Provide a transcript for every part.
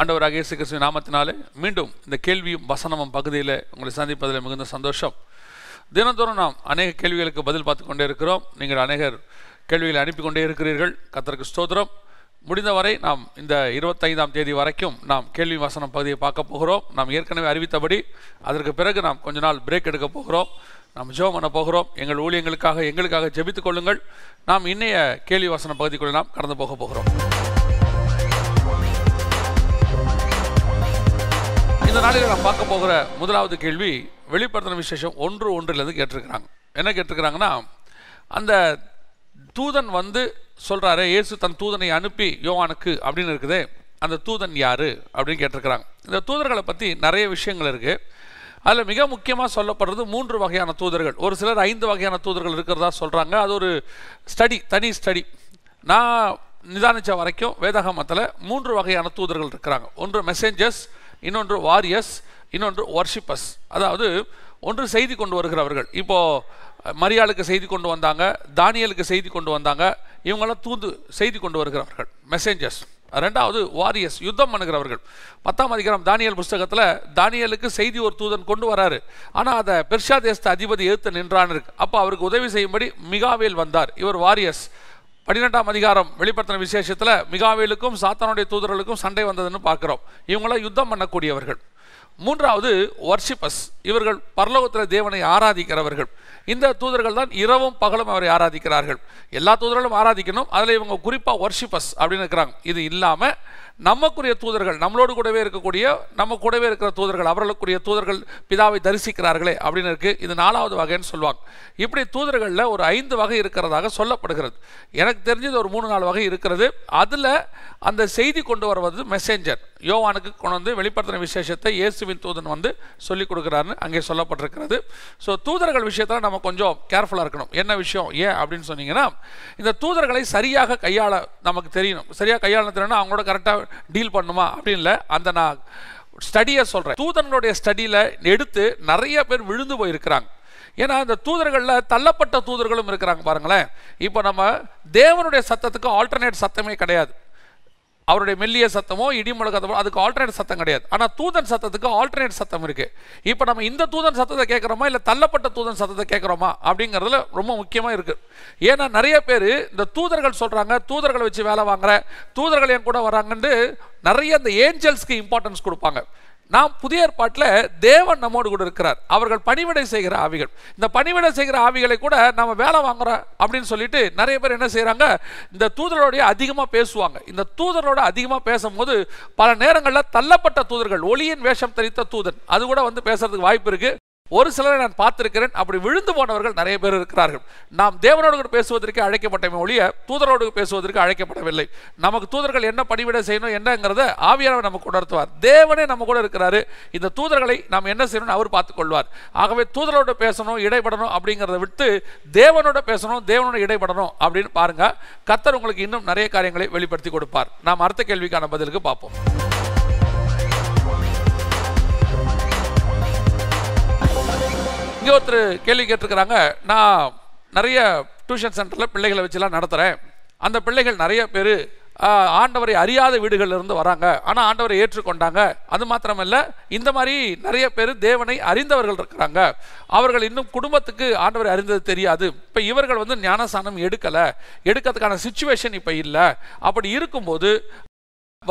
ஆண்டவராக இயேசு கிறிஸ்துவின் நாமத்தினாலே மீண்டும் இந்த கேள்வியும் வசனமும் பகுதியில் உங்களை சந்திப்பதில் மிகுந்த சந்தோஷம். தினந்தோறும் நாம் அநேக கேள்விகளுக்கு பதில் பார்த்து கொண்டே இருக்கிறோம். நீங்கள் அநேகர் கேள்விகளை அனுப்பி கொண்டே இருக்கிறீர்கள். கத்தருக்கு ஸ்தோத்திரம். முடிந்தவரை நாம் இந்த இருபத்தைந்தாம் தேதி வரைக்கும் நாம் கேள்வி வசனம் பகுதியை பார்க்க போகிறோம். நாம் ஏற்கனவே அறிவித்தபடி அதற்கு பிறகு நாம் கொஞ்ச நாள் பிரேக் எடுக்க போகிறோம். நாம் ஜெபம் பண்ண போகிறோம். எங்கள் ஊழியங்களுக்காக எங்களுக்காக ஜெபித்துக் கொள்ளுங்கள். நாம் இன்னைய கேள்வி வசன பகுதிக்குள்ளே நாம் கடந்து போக போகிறோம். இந்த நாளில் நான் பார்க்க போகிற முதலாவது கேள்வி வெளிப்படுத்தின விசேஷம் ஒன்று ஒன்றிலிருந்து கேட்டிருக்கிறாங்க. என்ன கேட்டிருக்கிறாங்கன்னா அந்த தூதன் வந்து சொல்கிறாரு இயேசு தன் தூதனை அனுப்பி யோவானுக்கு அப்படின்னு இருக்குதே. அந்த தூதன் யாரு அப்படின்னு கேட்டிருக்கிறாங்க. இந்த தூதர்களை பற்றி நிறைய விஷயங்கள் இருக்குது அதில் மிக முக்கியமாக சொல்லப்படுறது மூன்று வகையான தூதர்கள். ஒரு சிலர் ஐந்து வகையான தூதர்கள் இருக்கிறதா சொல்கிறாங்க அது ஒரு ஸ்டடி தனி ஸ்டடி. நான் நிதானித்த வரைக்கும் வேதாகமத்தில் மூன்று வகையான தூதர்கள் இருக்கிறாங்க. ஒன்று மெசேஞ்சர்ஸ் இன்னொன்று வாரியர்ஸ் இன்னொன்று வர்ஷிப்பஸ் அதாவது ஒன்று செய்தி கொண்டு வருகிறவர்கள். இப்போது மரியாளுக்கு செய்தி கொண்டு வந்தாங்க தானியலுக்கு செய்தி கொண்டு வந்தாங்க இவங்கெல்லாம் தூந்து செய்தி கொண்டு வருகிறவர்கள் மெசேஞ்சர்ஸ் ரெண்டாவது வாரியர்ஸ் யுத்தம் பண்ணுகிறவர்கள். பத்தாம் அதிகாரம் தானியல் புஸ்தகத்தில் தானியலுக்கு செய்தி ஒரு தூதன் கொண்டு வராரு. ஆனால் அதை பெர்ஷா தேசத்த அதிபதி எழுத்து நின்றான் இருக்கு. அப்போ அவருக்கு உதவி செய்யும்படி மிகாவேல் வந்தார். இவர் வாரியர்ஸ் பன்னிரெண்டாம் அதிகாரம் வெளிப்படுத்தின விசேஷத்தில் மிகாவேலுக்கும் சாத்தானுடைய தூதர்களுக்கும் சண்டை வந்ததுன்னு பார்க்குறோம். இவங்களாம் யுத்தம் பண்ணக்கூடியவர்கள். மூன்றாவது வர்ஷிப்பஸ். இவர்கள் பரலோகத்தில் தேவனை ஆராதிக்கிறவர்கள். இந்த தூதர்கள் தான் இரவும் பகலும் அவரை ஆராதிக்கிறார்கள். எல்லா தூதர்களும் ஆராதிக்கணும். அதில் இவங்க குறிப்பாக வர்ஷிப்பஸ் அப்படின்னு இருக்கிறாங்க. இது இல்லாமல் நமக்குரிய தூதர்கள் நம்மளோடு கூடவே இருக்கக்கூடிய நம்ம கூடவே இருக்கிற தூதர்கள் அவர்களுக்குரிய தூதர்கள் பிதாவை தரிசிக்கிறார்களே அப்படின்னு இருக்கு. இது நாலாவது வகைன்னு சொல்லுவாங்க. இப்படி தூதர்களில் ஒரு ஐந்து வகை இருக்கிறதாக சொல்லப்படுகிறது. எனக்கு தெரிஞ்சது ஒரு மூணு நாலு வகை இருக்கிறது. அதில் அந்த செய்தி கொண்டு வருவது மெசேஞ்சர் யோவானுக்கு கொண்டு வந்து வெளிப்படுத்தின விசேஷத்தை இயேசுவின் தூதன் வந்து சொல்லிக் கொடுக்குறாருன்னு அங்கே சொல்லப்பட்டிருக்கிறது. ஸோ தூதர்கள் விஷயத்தில் நம்ம கொஞ்சம் கேர்ஃபுல்லாக இருக்கணும். என்ன விஷயம்? ஏன்? அப்படின்னு சொன்னீங்கன்னா இந்த தூதர்களை சரியாக கையாள நமக்கு தெரியணும். சரியாக கையாள தெரியணும்னா அவங்களோட கரெக்டாக டீல் பண்ணுமா அப்படின்னு அந்த நான் ஸ்டடியை சொல்கிறேன் தூதர்களுடைய ஸ்டடியில் எடுத்து நிறைய பேர் விழுந்து போயிருக்கிறாங்க. ஏன்னா அந்த தூதர்களில் தள்ளப்பட்ட தூதர்களும் இருக்கிறாங்க பாருங்களேன். இப்போ நம்ம தேவனுடைய சத்தத்துக்கு ஆல்டர்னேட் சத்தமே கிடையாது. அவருடைய மெல்லிய சத்தமோ இடிமுழக்க சத்தமோ அதுக்கு ஆல்டர்னேட் சத்தம் கிடையாது. ஆனால் தூதன் சத்தத்துக்கு ஆல்டர்னேட் சத்தம் இருக்கு. இப்போ நம்ம இந்த தூதன் சத்தத்தை கேட்குறோமா இல்லை தள்ளப்பட்ட தூதன் சத்தத்தை கேட்குறோமா அப்படிங்கிறதுல ரொம்ப முக்கியமாக இருக்கு. ஏன்னா நிறைய பேர் இந்த தூதர்கள் சொல்கிறாங்க தூதர்களை வச்சு வேலை வாங்குற தூதர்கள் என் கூட வராங்கன்னு நிறைய இந்த ஏஞ்சல்ஸ்க்கு இம்பார்ட்டன்ஸ் கொடுப்பாங்க. நாம் புதிய ஏற்பாட்டில் தேவன் நம்மோடு கூட இருக்கிறார். அவர்கள் பணிவிடை செய்கிற ஆவிகள். இந்த பணிவிடை செய்கிற ஆவிகளை கூட நம்ம வேலை வாங்குறோம் அப்படின்னு சொல்லிட்டு நிறைய பேர் என்ன செய்கிறாங்க இந்த தூதரோடைய அதிகமாக பேசுவாங்க. இந்த தூதரோட அதிகமாக பேசும்போது பல நேரங்களில் தள்ளப்பட்ட தூதர்கள் ஒளியின் வேஷம் தரித்த தூதன். அது கூட வந்து பேசுறதுக்கு வாய்ப்பு இருக்கு. ஒரு சிலரை நான் பார்த்திருக்கிறேன். அப்படி விழுந்து போனவர்கள் நிறைய பேர் இருக்கிறார்கள். நாம் தேவனோடு கூட பேசுவதற்கு அழைக்கப்பட்டமே ஒழிய தூதரோடு பேசுவதற்கு அழைக்கப்படவில்லை. நமக்கு தூதர்கள் என்ன பணிவிட செய்யணும் என்னங்கிறத ஆவியானவர் நமக்கு உணர்த்துவார். தேவனே நம்ம கூட இருக்கிறாரு. இந்த தூதர்களை நாம் என்ன செய்யணும்னு அவர் பார்த்துக்கொள்வார். ஆகவே தூதரோடு பேசணும் இடைப்படணும் அப்படிங்கிறத விட்டு தேவனோட பேசணும் தேவனோட இடைப்படணும் அப்படின்னு பாருங்க. கத்தர் உங்களுக்கு இன்னும் நிறைய காரியங்களை வெளிப்படுத்தி கொடுப்பார். நாம் அடுத்த கேள்விக்கான பதிலுக்கு பார்ப்போம். இங்கே ஒருத்தர் கேள்வி கேட்டிருக்கிறாங்க. நான் நிறைய டியூஷன் சென்டரில் பிள்ளைகளை வச்சுலாம் நடத்துகிறேன் அந்த பிள்ளைகள் நிறைய பேர் ஆண்டவரை அறியாத வீடுகளிலிருந்து வராங்க. ஆனால் ஆண்டவரை ஏற்றுக்கொண்டாங்க. அது மாத்திரமல்ல இந்த மாதிரி நிறைய பேர் தேவனை அறிந்தவர்கள் இருக்கிறாங்க. அவர்கள் இன்னும் குடும்பத்துக்கு ஆண்டவரை அறிந்தது தெரியாது. இப்போ இவர்கள் வந்து ஞானசானம் எடுக்கலை. எடுக்கிறதுக்கான சுச்சுவேஷன் இப்போ இல்லை. அப்படி இருக்கும்போது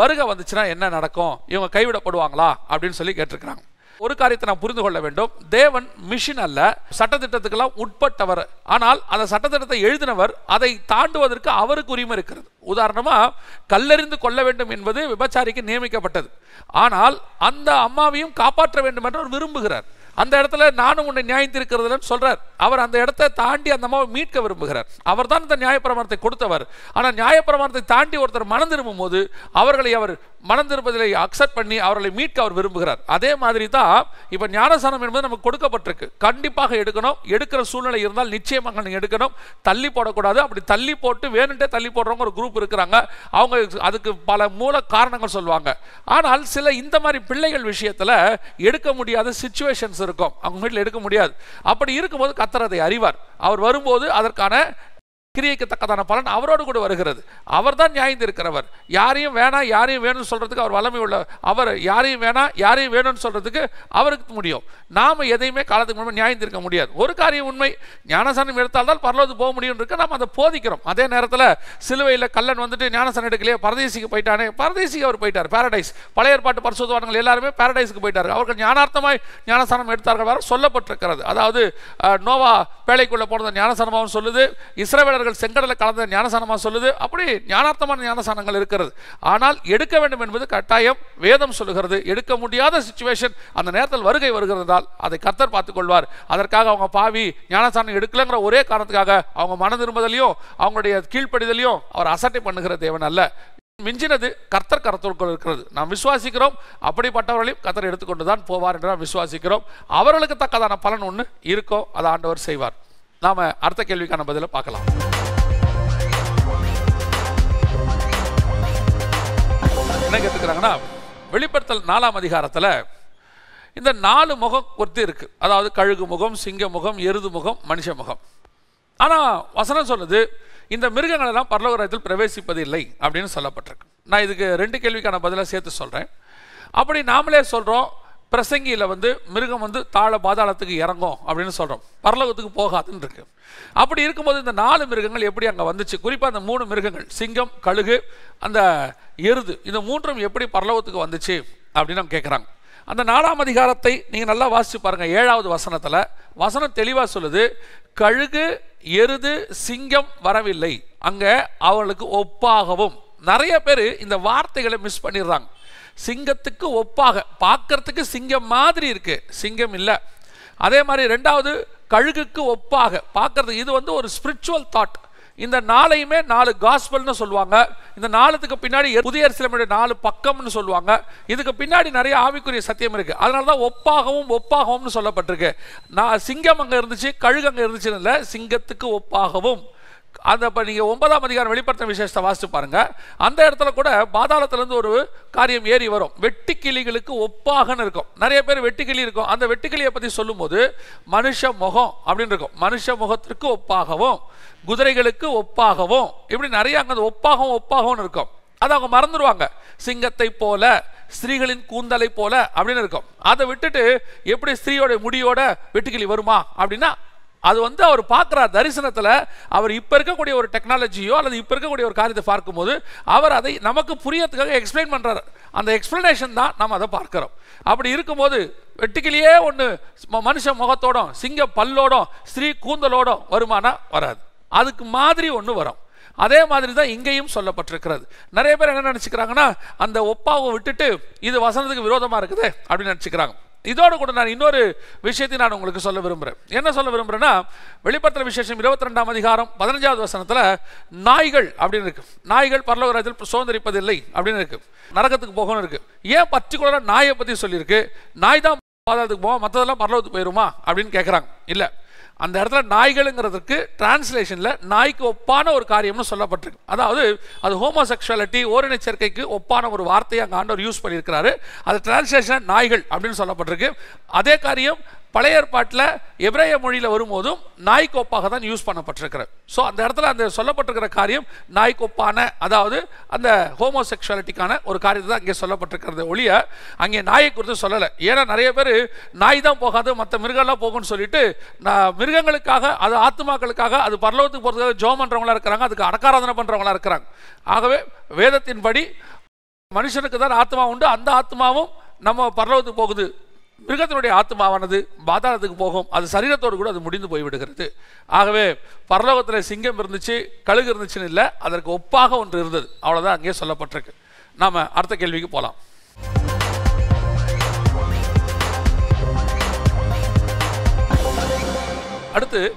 வருகை வந்துச்சுன்னா என்ன நடக்கும்? இவங்க கைவிடப்படுவாங்களா? அப்படின்னு சொல்லி கேட்டிருக்கிறாங்க. ஒரு காரியத்தை நாம் புரிந்து கொள்ள வேண்டும். தேவன் மிஷின் அல்ல சட்டத்திட்டத்துக்கெல்லாம் உட்பட்டவர். ஆனால் அந்த சட்டத்திட்டத்தை எழுதினவர் அதை தாண்டுவதற்கு அவருக்கு உரிமை இருக்கிறது. உதாரணமாக கல்லறிந்து கொள்ள வேண்டும் என்பது விபச்சாரிக்கு நியமிக்கப்பட்டது. ஆனால் அந்த அம்மாவையும் காப்பாற்ற வேண்டும் என்று அவர் விரும்புகிறார். அந்த இடத்துல நானும் உன்னை நியாயத்திருக்கிறதுலன்னு சொல்கிறார் அவர் அந்த இடத்தை தாண்டி அந்த அம்மாவை மீட்க விரும்புகிறார். அவர் தான் இந்த நியாயப்பிரமாணத்தை கொடுத்தவர். ஆனால் நியாயப்பிரமாணத்தை தாண்டி ஒருத்தர் மனம் திரும்பும் போது அவர்களை அவர் மனம் திரும்பதிலை அக்செப்ட் பண்ணி அவர்களை மீட்க அவர் விரும்புகிறார். அதே மாதிரி தான் இப்போ ஞானசானம் என்பது நமக்கு கொடுக்கப்பட்டிருக்கு. கண்டிப்பாக எடுக்கணும். எடுக்கிற சூழ்நிலை இருந்தால் நிச்சயமாக நீங்கள் எடுக்கணும். தள்ளி போடக்கூடாது. அப்படி தள்ளி போட்டு வேணுன்ட்டே தள்ளி போடுறவங்க ஒரு குரூப் இருக்கிறாங்க. அவங்க அதுக்கு பல மூல காரணங்கள் சொல்லுவாங்க. ஆனால் சில இந்த மாதிரி பிள்ளைகள் விஷயத்தில் எடுக்க முடியாத சுச்சுவேஷன்ஸ் இருக்கும். அவங்க வீட்டில் எடுக்க முடியாது. அப்படி இருக்கும்போது கத்தர் அதை அறிவார். அவர் வரும்போது அதற்கான கிரியைக்கு தக்கதான பலன் அவரோடு கூட வருகிறது. அவர் தான் நியாயந்திருக்கிறவர் யாரையும் வேணாம் யாரையும் வேணும்னு சொல்கிறதுக்கு அவர் வல்லமை உள்ள அவர் யாரையும் வேணாம் யாரையும் வேணும்னு சொல்றதுக்கு அவருக்கு முடியும். நாம எதையுமே காலத்துக்கு முன்னாடி நியாயந்திருக்க முடியாது. ஒரு காரியம் உண்மை. ஞானசானம் எடுத்தால்தான் பரலோது போக முடியும் இருக்கு நம்ம அதை போதிக்கிறோம். அதே நேரத்தில் சிலுவையில் கல்லன் வந்துட்டு ஞானசானம் எடுக்கலையே பரதேசிக்கு போயிட்டானே. பரதேசிக்கு அவர் போயிட்டார். பாரடைஸ் பழைய ஏற்பாட்டு பரிசுத்தவான்கள் எல்லாருமே பாரடைஸ்க்கு போயிட்டார் அவர்கள் ஞானார்த்தமாய் ஞானசானம் எடுத்தார்கள் வர சொல்லப்பட்டிருக்கிறது. அதாவது நோவா பேழைக்குள்ளே போனது ஞானசானமாகவும் சொல்லுது. இஸ்ரவேலர்கள் செங்கடலை கலந்த ஞானசானமாக சொல்லுது. அப்படி ஞானார்த்தமான ஞானசானங்கள் இருக்கிறது. ஆனால் எடுக்க வேண்டும் என்பது கட்டாயம். வேதம் சொல்லுகிறது. எடுக்க முடியாத சுச்சுவேஷன் அந்த நேரத்தில் வருகை வருகிறதால் அதை கர்த்தர் பார்த்து கொள்வார் அதற்காக அவங்க பாவி ஞானசானம் எடுக்கலங்கிற ஒரே காரணத்துக்காக அவங்க மன திரும்புதலையும் அவங்களுடைய கீழ்ப்படிதலையும் அவர் அசட்டை பண்ணுகிற தேவன் அல்ல. மிஞ்சினது கர்த்தர் கருத்திற்குள் இருக்கிறது. நாம் விசுவாசிக்கிறோம். அப்படிப்பட்டவர்களையும் கர்த்தர் எடுத்துக்கொண்டு தான் போவார் என்று நாம் விசுவாசிக்கிறோம். அவர்களுக்கு தக்கதான பலன் ஒன்று இருக்கோ அதை ஆண்டவர் செய்வார். நாம அடுத்த கேள்விக்கான பதிலை பார்க்கலாம். என்ன கேட்டுக்கிறாங்கன்னா வெளிப்படுத்தல் நாலாம் அதிகாரத்தில் இந்த நாலு முகம் ஒருத்தி இருக்குது அதாவது கழுகு முகம் சிங்க முகம் எருது முகம் மனுஷ முகம். ஆனால் வசனம் சொல்லுது இந்த மிருகங்கள் எல்லாம் பிரவேசிப்பது இல்லை அப்படின்னு சொல்லப்பட்டிருக்கு. நான் இதுக்கு ரெண்டு கேள்விக்கான பதிலை சேர்த்து சொல்கிறேன் அப்படி நாமளே சொல்கிறோம் பிரசங்கியில் வந்து மிருகம் வந்து தாழ பாதாளத்துக்கு இறங்கும் அப்படின்னு சொல்கிறோம் பரலோகத்துக்கு போகாதுன்னு இருக்கு. அப்படி இருக்கும்போது இந்த நாலு மிருகங்கள் எப்படி அங்கே வந்துச்சு? குறிப்பாக அந்த மூணு மிருகங்கள் சிங்கம் கழுகு அந்த எருது இந்த மூன்றும் எப்படி பரலோகத்துக்கு வந்துச்சு அப்படின்னு அவங்க கேட்குறாங்க அந்த நாலாம் அதிகாரத்தை நீங்கள் நல்லா வாசிச்சு பாருங்கள் ஏழாவது வசனத்தில். வசனம் தெளிவாக சொல்லுது கழுகு எருது சிங்கம் வரவில்லை. அங்கே அவளுக்கு ஒப்பாகவும். நிறைய பேர் இந்த வார்த்தைகளை மிஸ் பண்ணிடுறாங்க. சிங்கத்துக்கு ஒப்பாக பார்க்கறதுக்கு சிங்கம் மாதிரி இருக்கு. சிங்கம் இல்லை. அதே மாதிரி ரெண்டாவது கழுகுக்கு ஒப்பாக பார்க்கறது இது வந்து ஒரு ஸ்பிரிச்சுவல் தாட் இந்த நாளையுமே நாலு காஸ்பல்னு சொல்லுவாங்க. இந்த நாளத்துக்கு பின்னாடி புதிய சிலமுடைய நாலு பக்கம்னு சொல்லுவாங்க. இதுக்கு பின்னாடி நிறைய ஆவிக்குரிய சத்தியம் இருக்கு. அதனால தான் ஒப்பாகவும் ஒப்பாகவும்னு சொல்லப்பட்டிருக்கு. நான் சிங்கம் அங்கே இருந்துச்சு கழுகு அங்கே இருந்துச்சுன்னு இல்லை சிங்கத்துக்கு ஒப்பாகவும். அந்த இப்போ நீங்கள் ஒன்பதாம் அதிகாரம் வெளிப்படுத்த விசேஷத்தை வாசித்து பாருங்கள் அந்த இடத்துல கூட பாதாளத்திலேருந்து ஒரு காரியம் ஏறி வரும். வெட்டி கிளிகளுக்கு ஒப்பாகன்னு இருக்கும். நிறைய பேர் வெட்டுக்கிளி இருக்கும். அந்த வெட்டுக்கிளியை பற்றி சொல்லும்போது மனுஷ முகம் அப்படின்னு இருக்கும். மனுஷ முகத்திற்கு ஒப்பாகவும் குதிரைகளுக்கு ஒப்பாகவும் இப்படி நிறைய அங்கே ஒப்பாகவும் ஒப்பாகவும் இருக்கும். அதை அவங்க மறந்துடுவாங்க சிங்கத்தை போல ஸ்திரீகளின் கூந்தலை போல அப்படின்னு இருக்கும். அதை விட்டுட்டு எப்படி ஸ்திரீயோட முடியோட வெட்டுக்கிளி வருமா அப்படின்னா அது வந்து அவர் பார்க்குறார் தரிசனத்தில் அவர் இப்போ இருக்கக்கூடிய ஒரு டெக்னாலஜியோ அல்லது இப்போ இருக்கக்கூடிய ஒரு காரியத்தை பார்க்கும்போது அவர் அதை நமக்கு புரியறதுக்காக எக்ஸ்பிளைன் பண்ணுறாரு அந்த எக்ஸ்பிளனேஷன் தான் நம்ம அதை பார்க்குறோம். அப்படி இருக்கும்போது வெட்டுக்கிளியே ஒன்று மனுஷ முகத்தோடும் சிங்க பல்லோடும் ஸ்திரீ கூந்தலோடும் வருமானம் வராது. அதுக்கு மாதிரி ஒன்று வரும். அதே மாதிரி தான் இங்கேயும் சொல்லப்பட்டிருக்கிறது. நிறைய பேர் என்ன நினச்சிக்கிறாங்கன்னா அந்த ஒப்பாவை விட்டுட்டு இது வசனத்துக்கு விரோதமாக இருக்குது அப்படின்னு நினச்சிக்கிறாங்க. இதோடு கூட நான் இன்னொரு விஷயத்தை நான் உங்களுக்கு சொல்ல விரும்புகிறேன் என்ன சொல்ல விரும்புகிறேன்னா வெளிப்படுத்துற விசேஷம் இருபத்தி ரெண்டாம் அதிகாரம் பதினஞ்சாவது வசனத்தில் நாய்கள் அப்படின்னு இருக்கு. நாய்கள் பரலோகராஜத்தில் சுதந்திரிப்பதில்லை அப்படின்னு இருக்கு. நரகத்துக்கு போகணும்னு இருக்கு. ஏன் பர்டிகுலராக நாயை பற்றி சொல்லியிருக்கு? நாய் தான் பாதாளத்துக்கு போவோம் மற்றதெல்லாம் பரலோகத்துக்கு போயிருமா அப்படின்னு கேட்குறாங்க இல்லை. அந்த இடத்துல நாய்களுங்கிறதுக்கு டிரான்ஸ்லேஷனில் நாய்க்கு ஒப்பான ஒரு காரியம்னு சொல்லப்பட்டிருக்கு. அதாவது அது ஹோமோசெக்ஷுவாலிட்டி ஓரின சேர்க்கைக்கு ஒப்பான ஒரு வார்த்தையை அங்கே ஆண்டவர் யூஸ் பண்ணியிருக்கிறாரு. அது டிரான்ஸ்லேஷன் நாய்கள் அப்படின்னு சொல்லப்பட்டிருக்கு. அதே காரியம் பழைய ஏற்பாட்டில் எப்ரேய மொழியில் வரும்போதும் நாய்க்கோப்பாக தான் யூஸ் பண்ணப்பட்டிருக்கிறது. ஸோ அந்த இடத்துல அந்த சொல்லப்பட்டிருக்கிற காரியம் நாய்க்கோப்பான அதாவது அந்த ஹோமோசெக்ஷுவாலிட்டிக்கான ஒரு காரியத்தை தான் அங்கே சொல்லப்பட்டிருக்கிறது ஒழிய அங்கே நாயை குறித்து சொல்லலை. ஏன்னா நிறைய பேர் நாய் தான் போகாது மற்ற மிருகம்லாம் போகும்னு சொல்லிட்டு நான் மிருகங்களுக்காக அது ஆத்மாக்களுக்காக அது பரலோகத்துக்கு போகிறதுக்காக ஜோம் பண்ணுறவங்களா இருக்கிறாங்க அதுக்கு அடக்காராதனை பண்ணுறவங்களா இருக்கிறாங்க. ஆகவே வேதத்தின்படி மனுஷனுக்கு தான் ஆத்மா உண்டு அந்த ஆத்மாவும் நம்ம பரலோகத்துக்கு போகுது. மிருகத்தினுடைய ஆத்மாவானது பாதாளத்துக்கு போகும். அது சரீரத்தோடு கூட அது முடிந்து போய்விடுகிறது. ஆகவே பரலோகத்தில் சிங்கம் இருந்துச்சு கழுகு இருந்துச்சுன்னு இல்லை அதற்கு ஒப்பாக ஒன்று இருந்தது. அவ்வளோதான் அங்கேயே சொல்லப்பட்டிருக்கு. நாம் அடுத்த கேள்விக்கு போகலாம் அடுத்து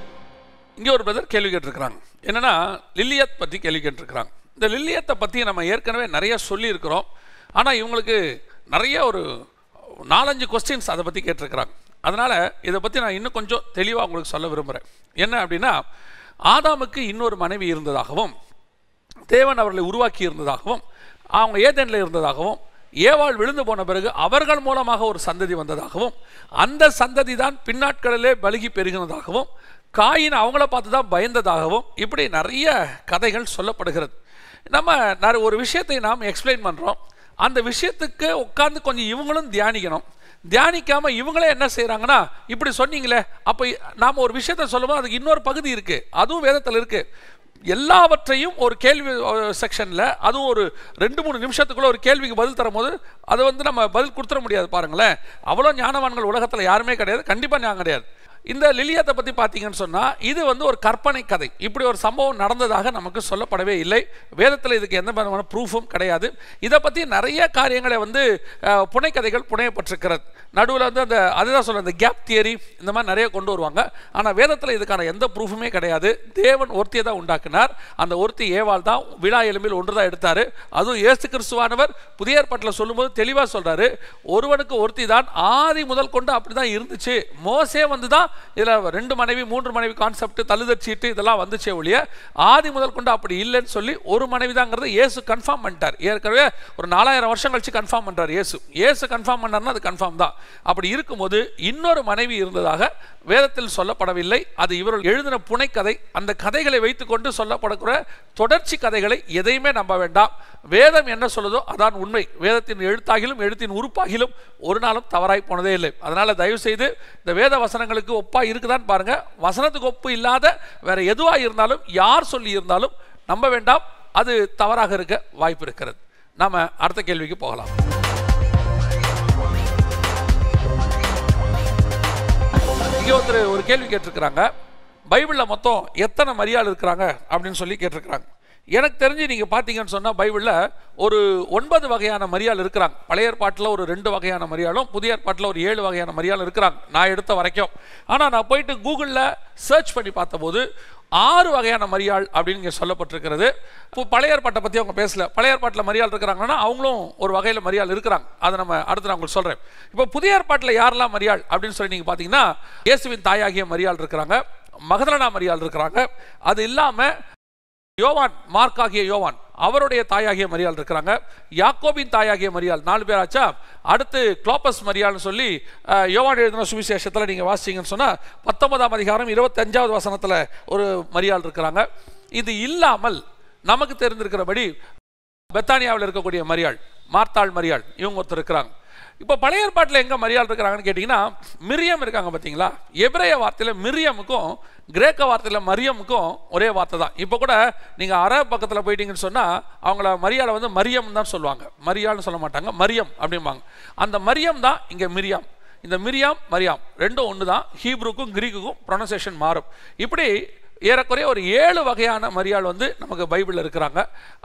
இங்கே ஒரு பிரதர் கேள்வி கேட்டிருக்கிறாங்க. என்னென்னா லில்லியத் பற்றி கேள்வி கேட்டிருக்கிறாங்க. இந்த லில்லியத்தை பற்றி நம்ம ஏற்கனவே நிறைய சொல்லியிருக்கிறோம். ஆனால் இவங்களுக்கு நிறைய ஒரு நாலஞ்சு கொஸ்டின்ஸ் அதை பற்றி கேட்டிருக்கிறாங்க. அதனால் இதை பற்றி நான் இன்னும் கொஞ்சம் தெளிவாக உங்களுக்கு சொல்ல விரும்புகிறேன் என்ன அப்படின்னா ஆதாமுக்கு இன்னொரு மனைவி இருந்ததாகவும் தேவன் அவர்களை உருவாக்கி இருந்ததாகவும் அவங்க ஏதேனில் இருந்ததாகவும் ஏவாள் விழுந்து போன பிறகு அவர்கள் மூலமாக ஒரு சந்ததி வந்ததாகவும் அந்த சந்ததி தான் பின்னாட்களிலே பலுகி பெருகினதாகவும் காயின் அவங்கள பார்த்து தான் பயந்ததாகவும் இப்படி நிறைய கதைகள் சொல்லப்படுகிறது. நம்ம நிறைய ஒரு விஷயத்தை நாம் எக்ஸ்பிளைன் பண்ணுறோம் அந்த விஷயத்துக்கு உட்காந்து கொஞ்சம் இவங்களும் தியானிக்கணும். தியானிக்காமல் இவங்களே என்ன செய்கிறாங்கன்னா இப்படி சொன்னீங்களே அப்போ நாம் ஒரு விஷயத்த சொல்லுவோம் அதுக்கு இன்னொரு பகுதி இருக்குது அதுவும் வேதத்தில் இருக்குது எல்லாவற்றையும் ஒரு கேள்வி செக்ஷனில் அதுவும் ஒரு ரெண்டு மூணு நிமிஷத்துக்குள்ளே ஒரு கேள்விக்கு பதில் தரும்போது அதை வந்து நம்ம பதில் கொடுத்துட முடியாது பாருங்களேன். அவ்வளோ ஞானவான்கள் உலகத்தில் யாருமே கிடையாது. கண்டிப்பாக ஞாபகம் கிடையாது. இந்த லிலியத்தை பற்றி பார்த்தீங்கன்னு சொன்னால் இது வந்து ஒரு கற்பனை கதை. இப்படி ஒரு சம்பவம் நடந்ததாக நமக்கு சொல்லப்படவே இல்லை. வேதத்தில் இதுக்கு எந்த விதமான ப்ரூஃபும் கிடையாது. இதை பற்றி நிறைய காரியங்களை வந்து புனைக்கதைகள் புனையப்பட்டிருக்கிறது. நடுவில் வந்து அந்த அதுதான் சொல்ல அந்த கேப் தியரி இந்த மாதிரி நிறைய கொண்டு வருவாங்க. ஆனால் வேதத்தில் இதுக்கான எந்த ப்ரூஃபுமே கிடையாது. தேவன் ஒருத்தியை தான் உண்டாக்கினார். அந்த ஒருத்தி ஏவாள் தான் விழா எலும்பில் ஒன்று தான் எடுத்தார். அதுவும் ஏசு கிறிஸ்துவானவர் புதிய ஏற்பாட்டில் சொல்லும்போது தெளிவாக சொல்கிறாரு ஒருவனுக்கு ஒருத்தி தான் ஆதி முதல் கொண்டு அப்படி தான் இருந்துச்சு. மோசே வந்து தான் இதில் ரெண்டு மனைவி மூன்று மனைவி கான்செப்ட் தள்ளுதற் சீட்டு இதெல்லாம் வந்துச்சே ஒழிய ஆதி முதல் கொண்டு அப்படி இல்லைன்னு சொல்லி ஒரு மனைவி தாங்கிறது ஏசு கன்ஃபார்ம் பண்ணிட்டார். ஏற்கனவே ஒரு நாலாயிரம் வருஷம் கழிச்சு கன்ஃபார்ம் பண்ணுறார் ஏசு ஏசு கன்ஃபார்ம் பண்ணார்னா அது கன்ஃபார்ம் தான். அப்படி இருக்கும்போது இன்னொரு மனைவி இருந்ததாக வேதத்தில் சொல்லப்படவில்லை. அது இவர்கள் எழுதின புனைக்கதை அந்த கதைகளை வைத்துக்கொண்டு சொல்லப்படக்கூடிய தொடர்ச்சி கதைகளை எதையுமே நம்ப வேண்டாம். வேதம் என்ன சொல்லுதோ அதான் உண்மை. வேதத்தின் எழுத்தாகிலும் எழுத்தின் உறுப்பாகிலும் ஒரு நாளும் தவறாய் போனதே இல்லை. அதனால தயவு செய்து இந்த வேத வசனங்களுக்கு ஒப்பா இருக்குதான்னு பாருங்க. வசனத்துக்கு ஒப்பு இல்லாத வேற எதுவா இருந்தாலும் யார் சொல்லி இருந்தாலும் நம்ப வேண்டாம். அது தவறாக இருக்க வாய்ப்பு இருக்கிறது. நாம அடுத்த கேள்விக்கு போகலாம். இங்கே ஒருத்தர் ஒரு கேள்வி கேட்டிருக்கிறாங்க. பைபிளில் மொத்தம் எத்தனை மரியாள் இருக்கிறாங்க அப்படின்னு சொல்லி கேட்டிருக்கிறாங்க. எனக்கு தெரிஞ்சு நீங்கள் பார்த்தீங்கன்னு சொன்னால் பைபிளில் ஒரு ஒன்பது வகையான மரியாள் இருக்கிறாங்க. பழைய ஏற்பாட்டில் ஒரு ரெண்டு வகையான மரியாளும் புதிய ஏற்பாட்டில் ஒரு ஏழு வகையான மரியாள் இருக்கிறாங்க. நான் எடுத்த வரைக்கும். ஆனால் நான் போயிட்டு கூகுளில் சர்ச் பண்ணி பார்த்தபோது ஆறு வகையான மரியாள் அப்படின்னு இங்கே சொல்லப்பட்டிருக்கிறது. இப்போ பழைய பாட்டை பற்றி அவங்க பேசல. பழைய பாட்டில் மரியாள் இருக்கிறாங்கன்னா அவங்களும் ஒரு வகையில் மரியாள் இருக்கிறாங்க. அதை நம்ம அடுத்து நான் உங்களுக்கு சொல்கிறேன் இப்போ புதிய ஏற்பாட்டில் யாரெல்லாம் மரியாள் அப்படின்னு சொல்லி நீங்கள் பார்த்தீங்கன்னா இயேசுவின் தாயாகிய மரியாள் இருக்கிறாங்க. மகதலனா மரியாள் இருக்கிறாங்க. அது இல்லாமல் யோவான் மார்க் ஆகிய யோவான் அவருடைய தாயாகிய மரியாள் இருக்கிறாங்க. யாக்கோபின் தாயாகிய மரியாள் நாலு பேர் ஆச்சா? அடுத்து குளோப்பஸ் மரியாள்னு சொல்லி யோவான் எழுதின சுவிசேஷத்தில் நீங்கள் வாசிச்சீங்கன்னு சொன்னால் பத்தொன்பதாம் அதிகாரம் இருபத்தஞ்சாவது வசனத்தில் ஒரு மரியாள் இருக்கிறாங்க. இது இல்லாமல் நமக்கு தெரிந்திருக்கிறபடி பெத்தானியாவில் இருக்கக்கூடிய மரியாள் மார்த்தாள் மரியாள் இவங்க ஒருத்தர் இருக்கிறாங்க. இப்போ பழைய ஏற்பாட்டில் எங்கே மரியாள் இருக்கிறாங்கன்னு கேட்டிங்கன்னா மிரியம் இருக்காங்க பார்த்தீங்களா எபிரேய வார்த்தையில் மிரியமுக்கும் கிரேக்க வார்த்தையில் மரியமுக்கும் ஒரே வார்த்தை தான். இப்போ கூட நீங்கள் அற பக்கத்தில் போயிட்டீங்கன்னு சொன்னால் அவங்கள மரியாதை வந்து மரியம் தான் சொல்லுவாங்க. மரியாள்னு சொல்ல மாட்டாங்க மரியம் அப்படிம்பாங்க. அந்த மரியம் தான் இங்கே மிரியாம். இந்த மிரியாம் மரியாம் ரெண்டும் ஒன்று தான் ஹீப்ருக்கும் கிரீக்குக்கும் ப்ரொனன்சேஷன் மாறும். இப்படி ஏறக்குறைய ஒரு ஏழு வகையான மரியாள் வந்து நமக்கு பைபிளில் இருக்கிறாங்க.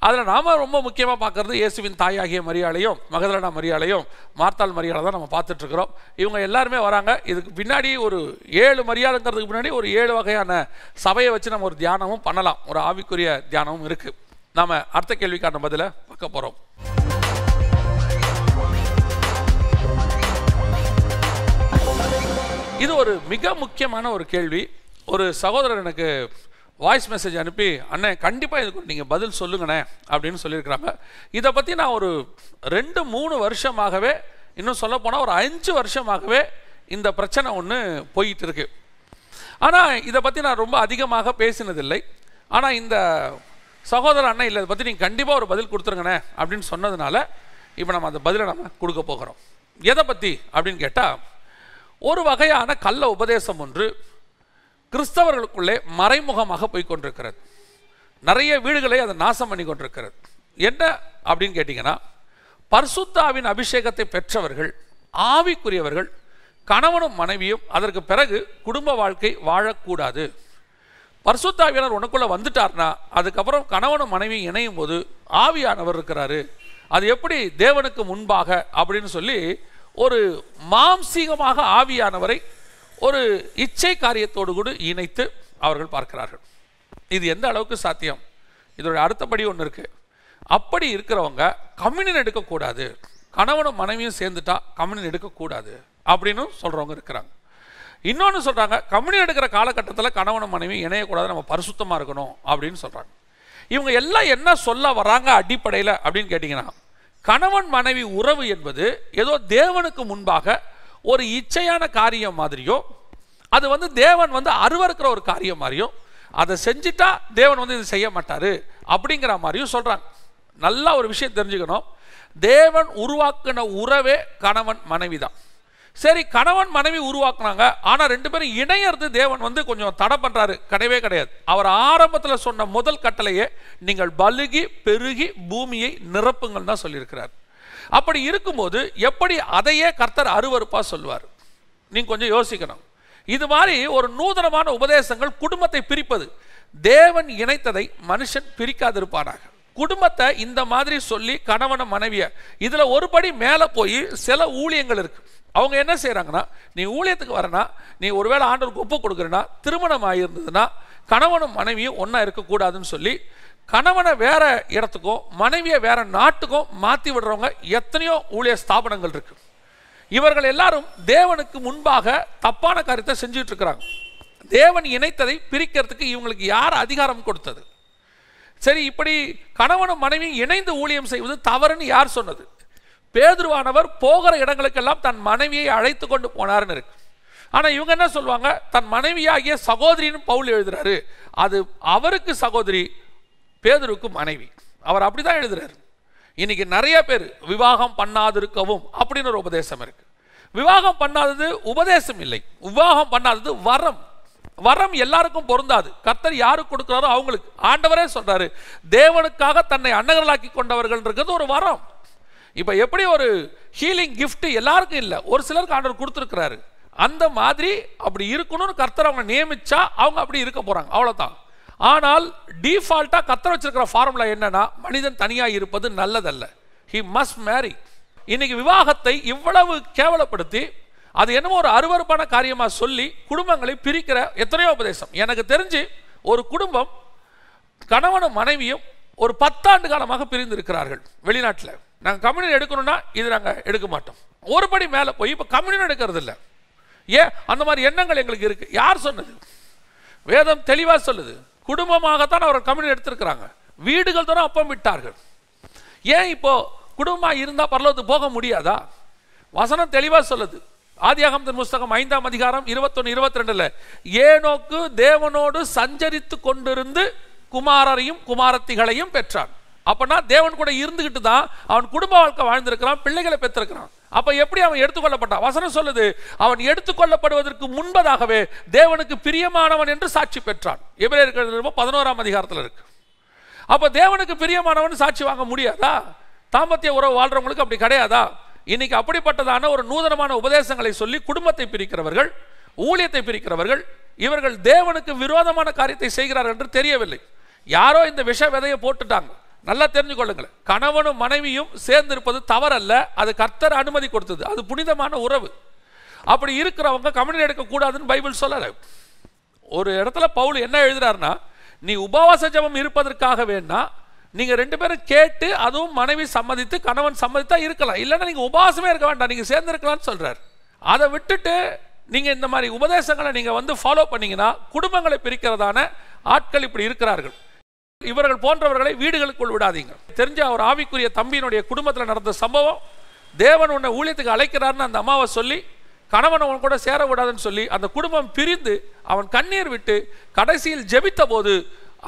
அதில் நாம் ரொம்ப முக்கியமாக பார்க்கறது இயேசுவின் தாயாகிய மரியாளையும் மகதலனா மரியாளையும் மார்த்தாள் மரியாதை தான் நம்ம பார்த்துட்ருக்குறோம் இவங்க எல்லாருமே வராங்க. இதுக்கு பின்னாடி ஒரு ஏழு மரியாதைங்கிறதுக்கு பின்னாடி ஒரு ஏழு வகையான சபையை வச்சு நம்ம ஒரு தியானமும் பண்ணலாம். ஒரு ஆவிக்குரிய தியானமும் இருக்குது நாம் அடுத்த கேள்விக்கான பதிலை பார்க்க போகிறோம் இது ஒரு மிக முக்கியமான ஒரு கேள்வி. ஒரு சகோதரர் எனக்கு வாய்ஸ் மெசேஜ் அனுப்பி அண்ணே கண்டிப்பாக இதுக்கு நீங்கள் பதில் சொல்லுங்கண்ணே அப்படின்னு சொல்லியிருக்கிறாங்க. இதை பற்றி நான் ஒரு ரெண்டு மூணு வருஷமாகவே இன்னும் சொல்ல போனால் ஒரு அஞ்சு வருஷமாகவே இந்த பிரச்சனை ஒன்று போயிட்டு இருக்கு ஆனால் இதை பற்றி நான் ரொம்ப அதிகமாக பேசினதில்லை. ஆனால் இந்த சகோதரர் அண்ணன் இல்லை இதை பற்றி நீங்கள் கண்டிப்பாக ஒரு பதில் கொடுத்துருங்கண்ணே அப்படின்னு சொன்னதுனால இப்போ நம்ம அந்த பதிலை நம்ம கொடுக்க போகிறோம். எதை பற்றி அப்படின்னு கேட்டால் ஒரு வகையான கள்ள உபதேசம் ஒன்று கிறிஸ்தவர்களுக்குள்ளே மறைமுகமாக போய் கொண்டிருக்கிறது நிறைய வீடுகளை அதை நாசம் பண்ணி கொண்டிருக்கிறது. என்ன அப்படின்னு கேட்டிங்கன்னா பர்சுத்தாவின் அபிஷேகத்தை பெற்றவர்கள் ஆவிக்குரியவர்கள் கணவனும் மனைவியும் அதற்கு பிறகு குடும்ப வாழ்க்கை வாழக்கூடாது. பரிசுத்தாவியானவர் உனக்குள்ளே வந்துட்டார்னா அதுக்கப்புறம் கணவனும் மனைவியும் இணையும் போது ஆவியானவர் இருக்கிறாரு. அது எப்படி தேவனுக்கு முன்பாக அப்படின்னு சொல்லி ஒரு மாம்சீகமாக ஆவியானவரை ஒரு இச்சை காரியத்தோடு கூட இணைத்து அவர்கள் பார்க்கிறார்கள். இது எந்த அளவுக்கு சாத்தியம்? இதோட அடுத்தபடி ஒன்று இருக்குது அப்படி இருக்கிறவங்க கம்யூனியன் எடுக்கக்கூடாது. கணவனும் மனைவியும் சேர்ந்துட்டா கம்யூனியன் எடுக்கக்கூடாது அப்படின்னு சொல்கிறவங்க இருக்கிறாங்க. இன்னொன்று சொல்கிறாங்க கம்யூனியன் எடுக்கிற காலகட்டத்தில் கணவனும் மனைவியும் இணையக்கூடாது நம்ம பரிசுத்தமாக இருக்கணும் அப்படின்னு சொல்கிறாங்க இவங்க எல்லாம் என்ன சொல்ல வராங்க அடிப்படையில் அப்படின்னு கேட்டிங்கன்னா கணவன் மனைவி உறவு என்பது ஏதோ தேவனுக்கு முன்பாக ஒரு இச்சையான காரியம் மாதிரியோ அது வந்து தேவன் வந்து அருவருக்கிற ஒரு காரியம் மாதிரியும் அதை செஞ்சிட்டா தேவன் வந்து இது செய்ய மாட்டார் அப்படிங்கிற மாதிரியும் சொல்கிறாங்க நல்லா ஒரு விஷயம் தெரிஞ்சுக்கணும். தேவன் உருவாக்கின உறவே கணவன் மனைவி தான். சரி கணவன் மனைவி உருவாக்குனாங்க. ஆனால் ரெண்டு பேரும் இணையறது தேவன் வந்து கொஞ்சம் தடை பண்ணுறாரு கிடையவே கிடையாது. அவர் ஆரம்பத்தில் சொன்ன முதல் கட்டளையே நீங்கள் பலுகி பெருகி பூமியை நிரப்புங்கள் தான் சொல்லியிருக்கிறார். அப்படி இருக்கும்போது எப்படி அதையே கர்த்தர் அருவறுப்பாக சொல்லுவார் நீங்கள் கொஞ்சம் யோசிக்கணும். இது மாதிரி ஒரு நூதனமான உபதேசங்கள் குடும்பத்தை பிரிப்பது. தேவன் இணைத்ததை மனுஷன் பிரிக்காதிருப்பானாக. குடும்பத்தை இந்த மாதிரி சொல்லி கணவனை மனைவியை இதில் ஒரு படி மேலே போய் சில ஊழியங்கள் இருக்குது அவங்க என்ன செய்கிறாங்கன்னா நீ ஊழியத்துக்கு வரனா நீ ஒருவேளை ஆண்டவருக்கு ஒப்பு கொடுக்குறனா திருமணம் ஆகியிருந்ததுன்னா கணவனும் மனைவியும் ஒன்றா இருக்கக்கூடாதுன்னு சொல்லி கணவனை வேற இடத்துக்கும் மனைவியை வேற நாட்டுக்கும் மாற்றி விடுறவங்க எத்தனையோ ஊழிய ஸ்தாபனங்கள் இருக்கு. இவர்கள் எல்லாரும் தேவனுக்கு முன்பாக தப்பான காரியத்தை செஞ்சுட்டு இருக்கிறாங்க. தேவன் இணைத்ததை பிரிக்கிறதுக்கு இவங்களுக்கு யார் அதிகாரம் கொடுத்தது? சரி இப்படி கணவனும் மனைவியும் இணைந்து ஊழியம் செய்வது தவறுன்னு யார் சொன்னது? பேதுருவானவர் போகிற இடங்களுக்கெல்லாம் தன் மனைவியை அழைத்து கொண்டு போனார்னு இருக்கு. ஆனால் இவங்க என்ன சொல்லுவாங்க? தன் மனைவியாகிய சகோதரின்னு பவுல் எழுதுறாரு. அது அவருக்கு சகோதரி பேதருக்கு மனைவி. அவர் அப்படிதான் எழுதுறாரு. இன்னைக்கு நிறைய பேர் விவாகம் பண்ணாதிருக்கவும் அப்படின்னு ஒரு உபதேசம் இருக்கு. விவாகம் பண்ணாதது உபதேசம் இல்லை. விவாகம் பண்ணாதது வரம். வரம் எல்லாருக்கும் பொருந்தாது. கர்த்தர் யாருக்கு கொடுக்குறாரோ அவங்களுக்கு. ஆண்டவரே சொல்றாரு தேவனுக்காக தன்னை அன்னகர்களாக்கி கொண்டவர்கள்ன்றது ஒரு வரம். இப்போ எப்படி ஒரு ஹீலிங் கிஃப்ட் எல்லாருக்கும் இல்லை. ஒரு சிலருக்கு ஆண்டவர் கொடுத்துருக்கிறாரு. அந்த மாதிரி அப்படி இருக்கணும்னு கர்த்தர் அவங்க நியமிச்சா அவங்க அப்படி இருக்க போறாங்க. அவ்வளவுதான். ஆனால் டிஃபால்ட்டாக கத்தர் வச்சிருக்கிற ஃபார்முலா என்னன்னா மனிதன் தனியாக இருப்பது நல்லதல்ல. ஹி மஸ்ட் மேரி இன்னைக்கு விவாகத்தை இவ்வளவு கேவலப்படுத்தி அது என்னமோ ஒரு அருவருப்பான காரியமாக சொல்லி குடும்பங்களை பிரிக்கிற எத்தனையோ உபதேசம். எனக்கு தெரிஞ்சு ஒரு குடும்பம் கணவனும் மனைவியும் ஒரு பத்தாண்டு காலமாக பிரிந்து இருக்கிறார்கள் வெளிநாட்டில். நாங்கள் கம்யூனியன் எடுக்கணும்னா இது நாங்கள் எடுக்க மாட்டோம். ஒரு படி மேலே போய் இப்போ கம்யூனியன் எடுக்கிறது இல்லை. ஏன்? அந்த மாதிரி எண்ணங்கள் எங்களுக்கு இருக்குது யார் சொன்னது? வேதம் தெளிவாக சொல்லுது. குடும்பமாகத்தான் அவர் கம்யூனி எடுத்திருக்கிறாங்க. வீடுகள் தூரம் அப்பம் விட்டார்கள். ஏன் இப்போ குடும்பமாக இருந்தால் பரலோகத்துக்கு போக முடியாதா? வசனம் தெளிவாக சொல்லுது. ஆதியாகமத்தின் புஸ்தகம் ஐந்தாம் அதிகாரம் இருபத்தொன்று இருபத்தி ரெண்டில் ஏனோக்கு தேவனோடு சஞ்சரித்து கொண்டிருந்து குமாரரையும் குமாரத்திகளையும் பெற்றான். அப்படின்னா தேவன் கூட இருந்துக்கிட்டு தான் அவன் குடும்ப வாழ்க்கை வாழ்ந்திருக்கிறான் பிள்ளைகளை பெற்றிருக்கிறான். அப்ப எப்படி அவன் எடுத்துக்கொள்ளப்பட்டான்? வசனம் சொல்லுது அவன் எடுத்துக்கொள்ளப்படுவதற்கு முன்பதாகவே தேவனுக்கு பிரியமானவன் என்று சாட்சி பெற்றான். எபிரேயர்கள் பதினோராம் அதிகாரத்தில் இருக்கு. அப்ப தேவனுக்கு பிரியமானவன் சாட்சி வாங்க முடியாதா? தாம்பத்திய உறவு வாழ்றவங்களுக்கு அப்படி கிடையாதா? இன்னைக்கு அப்படிப்பட்டதான ஒரு நூதனமான உபதேசங்களை சொல்லி குடும்பத்தை பிரிக்கிறவர்கள் ஊழியத்தை பிரிக்கிறவர்கள் இவர்கள் தேவனுக்கு விரோதமான காரியத்தை செய்கிறார்கள் என்று தெரியவில்லை. யாரோ இந்த விஷ விதையை போட்டுட்டாங்க. நல்லா தெரிஞ்சுக்கொள்ளுங்கள் கணவனும் மனைவியும் சேர்ந்திருப்பது தவறல்ல. அது கர்த்தர் அனுமதி கொடுத்தது. அது புனிதமான உறவு. அப்படி இருக்கிறவங்க கம்யூனியன் எடுக்கக்கூடாதுன்னு பைபிள் சொல்லலை. ஒரு இடத்துல பவுல் என்ன எழுதுறாருன்னா நீ உபவாச ஜபம் இருப்பதற்காக வேணா நீங்கள் ரெண்டு பேரும் கேட்டு அதுவும் மனைவி சம்மதித்து கணவன் சம்மதித்தா இருக்கலாம். இல்லைன்னா நீங்கள் உபவாசமே இருக்க வேண்டாம். நீங்கள் சேர்ந்துருக்கலாம்னு சொல்கிறார் அதை விட்டுட்டு நீங்கள் இந்த மாதிரி உபதேசங்களை நீங்கள் வந்து ஃபாலோ பண்ணீங்கன்னா குடும்பங்களை பிரிக்கிறதான ஆட்கள் இப்படி இருக்கிறார்கள். இவர்கள் போன்றவர்களை வீடுகளுக்குள் விடாதீங்க தெரிஞ்ச அவர் ஆவிக்குரிய தம்பியினுடைய குடும்பத்தில் நடந்த சம்பவம் தேவன் உன்னை ஊழியத்துக்கு அழைக்கிறாருன்னு அந்த அம்மாவை சொல்லி கணவன் அவன் கூட சேர விடாதுன்னு சொல்லி அந்த குடும்பம் பிரிந்து அவன் கண்ணீர் விட்டு கடைசியில் ஜெபித்த போது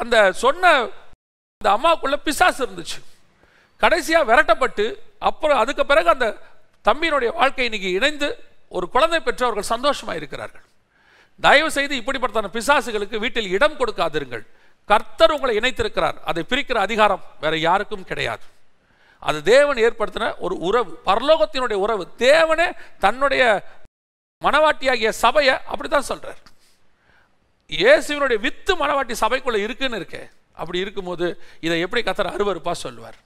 அந்த சொன்ன அந்த அம்மாவுக்குள்ள பிசாசு இருந்துச்சு. கடைசியா விரட்டப்பட்டு அப்புறம் அதுக்கு பிறகு அந்த தம்பியினுடைய வாழ்க்கை இன்னைக்கு இணைந்து ஒரு குழந்தை பெற்றவர்கள் சந்தோஷமாக இருக்கிறார்கள். தயவு செய்து இப்படிப்பட்ட பிசாசுகளுக்கு வீட்டில் இடம் கொடுக்காதிருங்கள். கர்த்தர் உங்களை இணைத்திருக்கிறார். அதை பிரிக்கிற அதிகாரம் வேற யாருக்கும் கிடையாது. அது தேவன் ஏற்படுத்தின ஒரு உறவு பரலோகத்தினுடைய உறவு. தேவனே தன்னுடைய மனவாட்டியாகிய சபையை அப்படித்தான் சொல்றார். இயேசுவினுடைய வித்து மனவாட்டி சபைக்குள்ள இருக்குன்னு இருக்கே. அப்படி இருக்கும்போது இதை எப்படி கத்தர் அருவருப்பா சொல்லுவார்?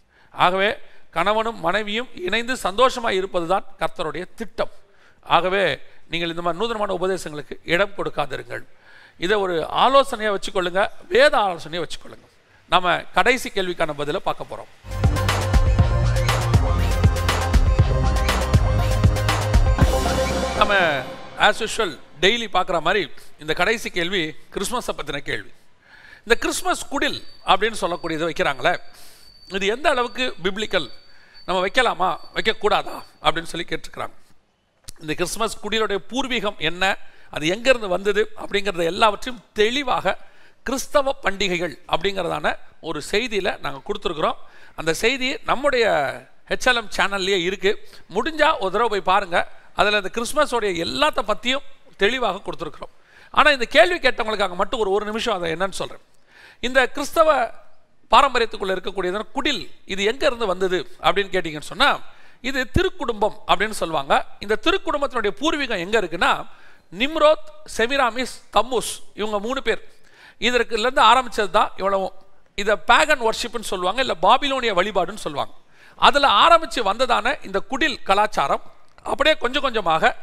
ஆகவே கணவனும் மனைவியும் இணைந்து சந்தோஷமாக இருப்பது தான் கர்த்தருடைய திட்டம். ஆகவே நீங்கள் இந்த மாதிரி நூதனமான உபதேசங்களுக்கு இடம் கொடுக்காதிருங்கள். இதை ஒரு ஆலோசனையாக வச்சுக்கொள்ளுங்க வேத ஆலோசனையை வச்சுக்கொள்ளுங்க. நம்ம கடைசி கேள்விக்கான பதிலை பார்க்க போகிறோம் நம்ம ஆஸ் யூஷுவல் டெய்லி பார்க்குற மாதிரி இந்த கடைசி கேள்வி கிறிஸ்மஸை பற்றின கேள்வி. இந்த கிறிஸ்மஸ் குடில் அப்படின்னு சொல்லக்கூடியதை வைக்கிறாங்களே இது எந்த அளவுக்கு பிப்ளிக்கல் நம்ம வைக்கலாமா? வைக்கக்கூடாதா? அப்படின்னு சொல்லி கேட்டிருக்கிறாங்க. இந்த கிறிஸ்மஸ் குடிலுடைய பூர்வீகம் என்ன? அது எங்கேருந்து வந்தது அப்படிங்கிறத எல்லாவற்றையும் தெளிவாக கிறிஸ்தவ பண்டிகைகள் அப்படிங்கிறதான ஒரு செய்தியில் நாங்கள் கொடுத்துருக்குறோம். அந்த செய்தி நம்முடைய ஹெச்எல்எம் சேனல்லையே இருக்குது முடிஞ்சால் ஒரு தடவை போய் பாருங்கள் அதில் இந்த கிறிஸ்மஸோடைய எல்லாத்த பற்றியும் தெளிவாக கொடுத்துருக்குறோம். ஆனால் இந்த கேள்வி கேட்டவங்களுக்காக மட்டும் ஒரு ஒரு நிமிஷம் அதை என்னன்னு சொல்கிறேன் இந்த கிறிஸ்தவ பாரம்பரியத்துக்குள்ளே இருக்கக்கூடியதான குடில் இது எங்கேருந்து வந்தது அப்படின்னு கேட்டிங்கன்னு சொன்னால் இது திருக்குடும்பம் அப்படின்னு சொல்லுவாங்க. இந்த திருக்குடும்பத்தினுடைய பூர்வீகம் எங்கே இருக்குன்னா நிம்ரோத் செமிராமிஸ் தம்முஸ் இவங்க மூணு பேர். இதற்குலேருந்து ஆரம்பித்தது ஆரம்பிச்சது தான் இவ்வளவும் இதை பேகன் ஒர்ஷிப்னு சொல்லுவாங்க இல்லை பாபிலோனிய வழிபாடுன்னு சொல்லுவாங்க. அதில் ஆரம்பித்து வந்ததான இந்த குடில் கலாச்சாரம் அப்படியே கொஞ்சம் கொஞ்சமாக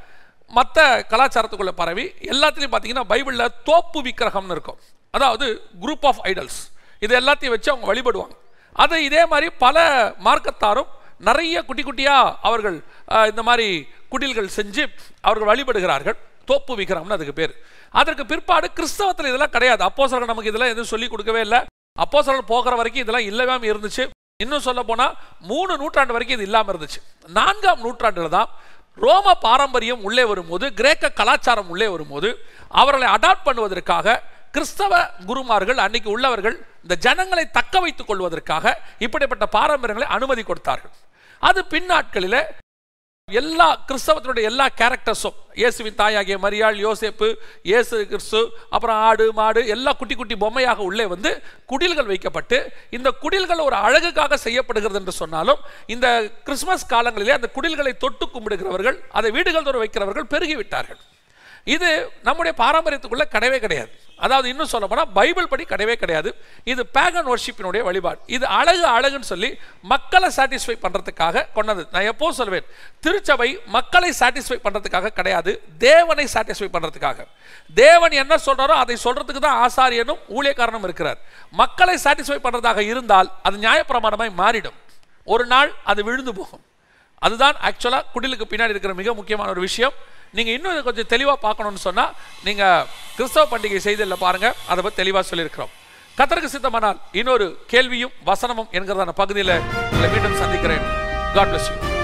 மற்ற கலாச்சாரத்துக்குள்ளே பரவி எல்லாத்துலேயும் பார்த்தீங்கன்னா பைபிளில் தோப்பு விக்கிரகம்னு இருக்கும். அதாவது குரூப் ஆஃப் ஐடல்ஸ் இது எல்லாத்தையும் வச்சு அவங்க வழிபடுவாங்க. அதை இதே மாதிரி பல மார்க்கத்தாரும் நிறைய குட்டி குட்டியாக அவர்கள் இந்த மாதிரி குடில்கள் செஞ்சு அவர்கள் வழிபடுகிறார்கள். தோப்பு விக்கிரகம்னு அதுக்கு பேர். அதற்கு பிற்பாடு கிறிஸ்தவத்தில் இதெல்லாம் கிடையாது. அப்போஸ்தலர்கள் நமக்கு இதெல்லாம் எதுவும் சொல்லி கொடுக்கவே இல்லை. அப்போஸ்தலர்கள் போகிற வரைக்கும் இதெல்லாம் இல்லவே இருந்துச்சு. இன்னும் சொல்ல போனால் மூணு நூற்றாண்டு வரைக்கும் இது இல்லாமல் இருந்துச்சு. நான்காம் நூற்றாண்டில் தான் ரோம பாரம்பரியம் உள்ளே வரும்போது கிரேக்க கலாச்சாரம் உள்ளே வரும்போது அவர்களை அடாப்ட் பண்ணுவதற்காக கிறிஸ்தவ குருமார்கள் அன்னைக்கு உள்ளவர்கள் இந்த ஜனங்களை தக்க வைத்துக் கொள்வதற்காக இப்படிப்பட்ட பாரம்பரியங்களை அனுமதி கொடுத்தார்கள். அது பின்னாட்களில் எல்லா கிறிஸ்தவத்தினுடைய எல்லா கேரக்டர்ஸும் இயேசுவின் தாயாகிய மரியாள் யோசேப்பு இயேசு கிறிஸ்து அப்புறம் ஆடு மாடு எல்லா குட்டி குட்டி பொம்மையாக உள்ளே வந்து குடில்கள் வைக்கப்பட்டு இந்த குடில்கள் ஒரு அழகுக்காக செய்யப்படுகிறது என்று சொன்னாலும் இந்த கிறிஸ்மஸ் காலங்களிலே அந்த குடில்களை தொட்டு கும்பிடுகிறவர்கள் அதை வீடுகள் தோறும் வைக்கிறவர்கள் பெருகிவிட்டார்கள். இது நம்முடைய பாரம்பரியத்துக்குள்ள கிடையவே கிடையாது. அதாவது இன்னும் சொல்ல போனால் பைபிள் படி கிடையவே கிடையாது. இது பேகன் ஒர்ஷிப்பினுடைய வழிபாடு. இது அழகு அழகுன்னு சொல்லி மக்களை சாட்டிஸ்ஃபை பண்ணுறதுக்காக கொண்டது. நான் எப்போ சொல்வேன்? திருச்சபை மக்களை சாட்டிஸ்ஃபை பண்ணுறதுக்காக கிடையாது. தேவனை சாட்டிஸ்ஃபை பண்ணுறதுக்காக தேவன் என்ன சொல்கிறாரோ அதை சொல்றதுக்கு தான் ஆசாரியனும் ஊழியக்காரனும் இருக்கிறார். மக்களை சாட்டிஸ்ஃபை பண்ணுறதாக இருந்தால் அது நியாயப்பிரமாணமாய் மாறிடும். ஒரு நாள் அது விழுந்து போகும். அதுதான் ஆக்சுவலாக குடிலுக்கு பின்னாடி இருக்கிற மிக முக்கியமான ஒரு விஷயம். நீங்கள் இன்னும் இதை கொஞ்சம் தெளிவாக பார்க்கணும்னு சொன்னால் நீங்கள் கிறிஸ்தவ பண்டிகை செய்தியில் பாருங்கள் அதை பற்றி தெளிவாக சொல்லியிருக்கிறோம். கத்தருக்கு சித்தமானால் இன்னொரு கேள்வியும் வசனமும் என்கிறதான பகுதியில் உங்களை மீண்டும் சந்திக்கிறேன். God bless you